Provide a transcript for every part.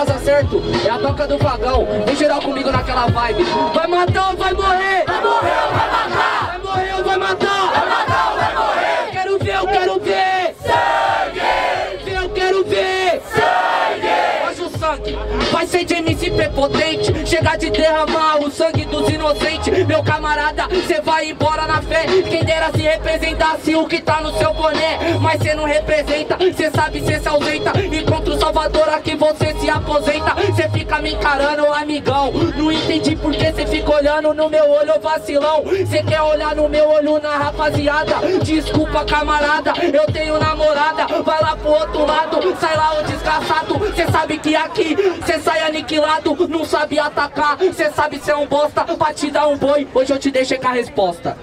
casa, certo? É a toca do vagão. Vem geral comigo naquela vibe. Vai matar ou vai morrer? Vai morrer ou vai matar? Vai morrer ou vai matar? Vai matar ou vai morrer? Quero ver, eu quero ver! Sangue! Eu quero ver! Sangue! Hoje o sangue vai ser de MC prepotente Chegar de derramar o sangue dos inocentes Meu camarada, cê vai embora na fé Quem dera se representasse o que tá no seu boné Mas cê não representa, cê sabe cê se ausenta E contra o Salvador aqui você aposenta Cê fica me encarando, amigão. Não entendi por que cê fica olhando no meu olho, vacilão. Cê quer olhar no meu olho na rapaziada. Desculpa camarada, eu tenho namorada. Vai lá pro outro lado, sai lá o desgraçado. Cê sabe que aqui cê sai aniquilado. Não sabe atacar, cê sabe ser um bosta. Pra te dar um boi, hoje eu te deixei com a resposta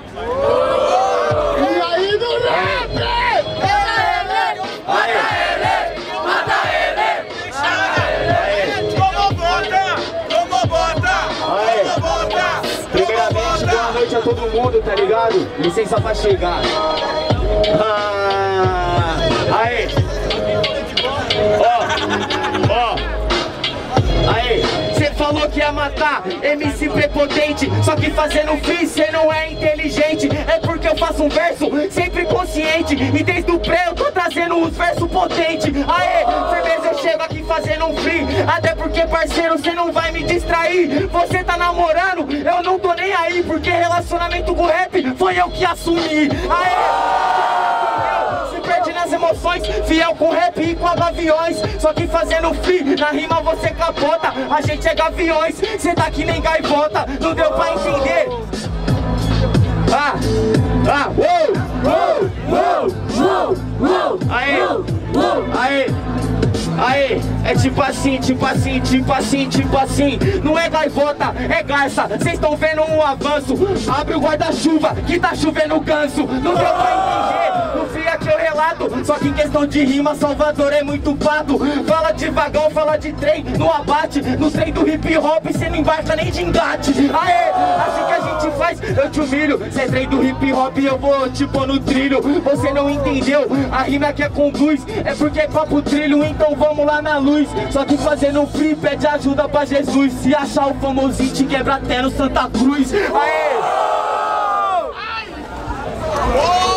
ligado? Licença pra chegar. Ah, aê! Ó, ó. Aê! Cê falou que ia matar MC prepotente Só que fazendo free cê não é inteligente É porque eu faço um verso sempre consciente E desde o pré eu tô trazendo uns versos potentes Aê, aqui fazendo um free Até porque parceiro cê não vai me distrair. Você tá namorando, eu não tô nem aí Porque relacionamento com rap foi eu que assumi. Aê! Se perde nas emoções, fiel com rap e com a gaviões Só que fazendo free, na rima você capota. A gente é gaviões, cê tá que nem gaivota. Não deu pra entender. Ah, ah, uou, uou, uou, uou Aê, aê Aê, é tipo assim, tipo assim, tipo assim, tipo assim. Não é gaivota, é garça. Cês estão vendo um avanço. Abre o guarda-chuva, que tá chovendo ganso. Não deu pra entender, relato Só que em questão de rima, Salvador é muito pato. Fala de vagão, fala de trem, no abate. No trem do hip hop, cê não embarca nem de engate. Aê, assim que a gente faz, eu te humilho. Cê é trem do hip hop, eu vou te pôr no trilho. Você não entendeu, a rima que é blues É porque é papo trilho, então vamos lá na luz. Só que fazendo free, pede ajuda pra Jesus. Se achar o famosinho, te quebra até no Santa Cruz. Aê! Demorou!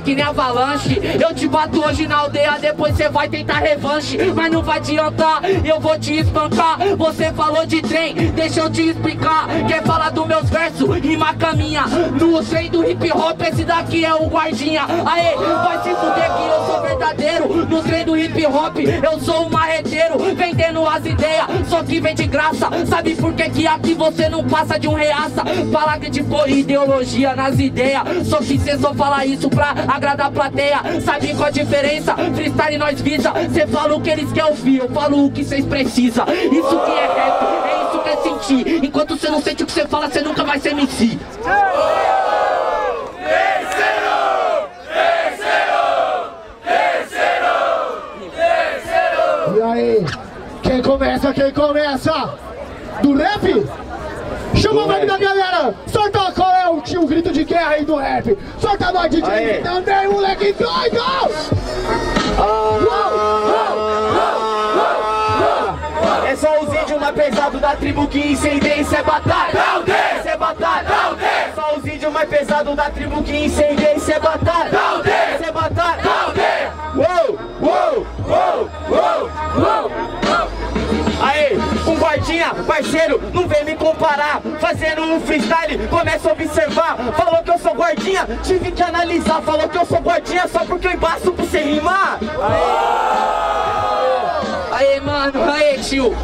que nem avalanche. Eu te bato hoje na aldeia, depois cê vai tentar revanche. Mas não vai adiantar, eu vou te espancar. Você falou de trem, deixa eu te explicar. Quer falar dos meus versos, rima caminha No trem do hip hop, esse daqui é o guardinha. Aê, vai se fuder que eu sou verdadeiro. No trem do hip hop, eu sou um marreteiro Vendendo as ideias, só que vem de graça. Sabe por que que aqui você não passa de um reaça? Falar que de pôr ideologia nas ideias. Só que cê só fala isso pra agradar a plateia Sabe qual a diferença? Freestyle nós visa Cê fala o que eles querem ouvir, eu falo o que cês precisam Isso que é rap, é isso que é sentir Enquanto cê não sente o que cê fala, cê nunca vai ser MC E aí? Quem começa? Quem começa? Do rap? Chama o nome da galera! Solta qual é o, tio, grito de guerra aí do rap! Solta nós, DJ! Aê. Também, moleque doido! É só os índios mais pesados da tribo que incendeia, isso é batalha Isso é batalha É só os índios mais pesados da tribo que incendeia, isso é batalha Isso é batalha Uou, uou, uou, uou, parceiro, não vem me comparar. Fazendo um freestyle, começa a observar. Falou que eu sou guardinha, tive que analisar. Falou que eu sou guardinha só porque eu embaço pra você rimar. Aê, mano, aê, tio.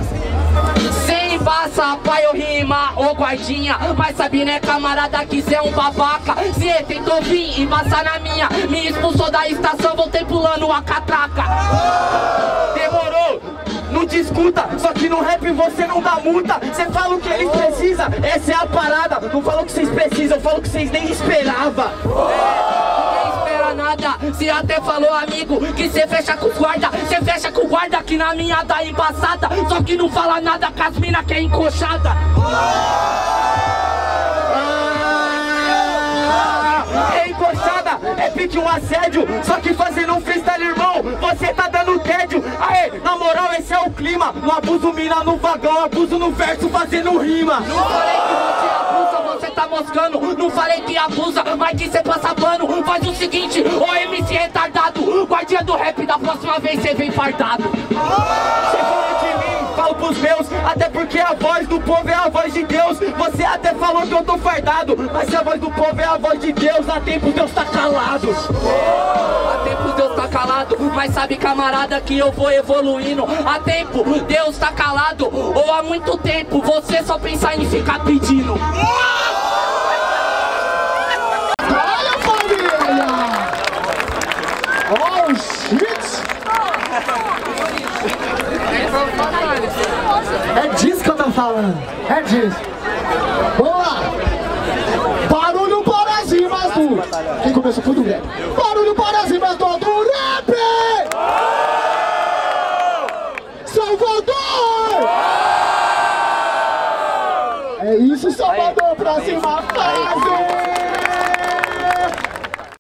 Sem embaça pra eu rimar, ô guardinha Mas sabe né, camarada, que cê é um babaca? Cê tentou vir, embaçar na minha. Me expulsou da estação, voltei pulando a catraca. Demorou, não te escuta, só que no rap você não dá multa. Você fala o que eles precisam, essa é a parada. Não falo o que vocês precisam, eu falo o que vocês nem esperavam. Ninguém espera nada cê até falou amigo Que cê fecha com guarda, cê fecha com guarda Que na minha dá embaçada Só que não fala nada com as mina que é encoxada É encoxada, é pique um assédio Só que fazendo um freestyle, irmão Você tá dando Aê, na moral, esse é o clima. No abuso mina no vagão, abuso no verso fazendo rima. Não falei que você abusa, você tá moscando. Não falei que abusa, mas que cê passa pano. Faz o seguinte, ô MC retardado Guardia do rap, da próxima vez cê vem fardado. Você de mim, falo meus Até porque a voz do povo é a voz de Deus. Você até falou que eu tô fardado Mas se a voz do povo é a voz de Deus Há tempo Deus tá calado calado, mas sabe camarada que eu vou evoluindo Há tempo Deus tá calado, ou há muito tempo Você só pensa em ficar pedindo Olha família! Oh shit! É disso que eu tô falando. É disso. Vamos lá. Barulho para as rimas do. Quem começou foi do para